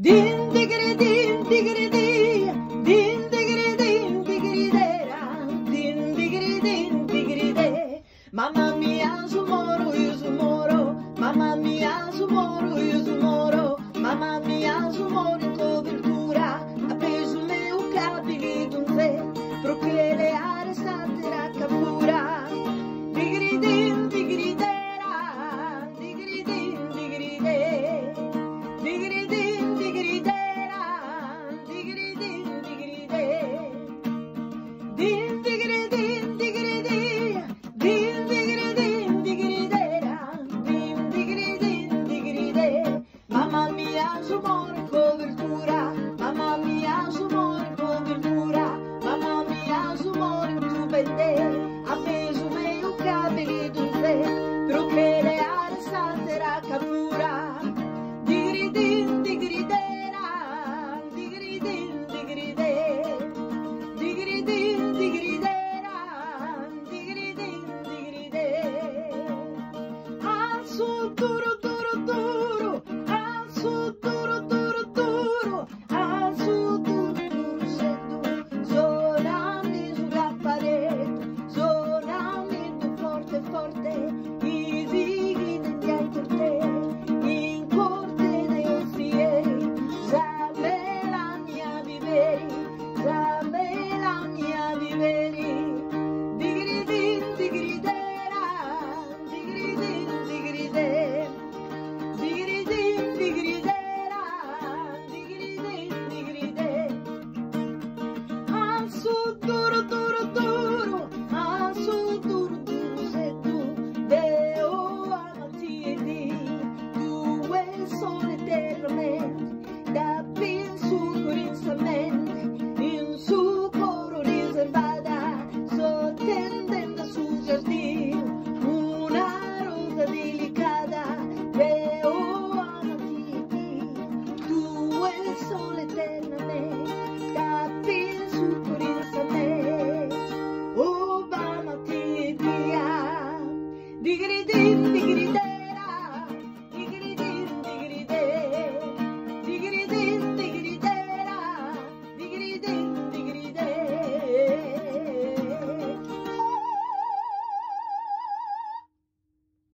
Din digri din digri din. su amor cobertura, mamma mia su amor cobertura, mamma mia su amor tu vende, a me mio capelli tu te, prochere al santera capura, diridin di gridera, diridin di gride, diridin di gridera, diridin di gride, al sul tuo birthday Diggity dee.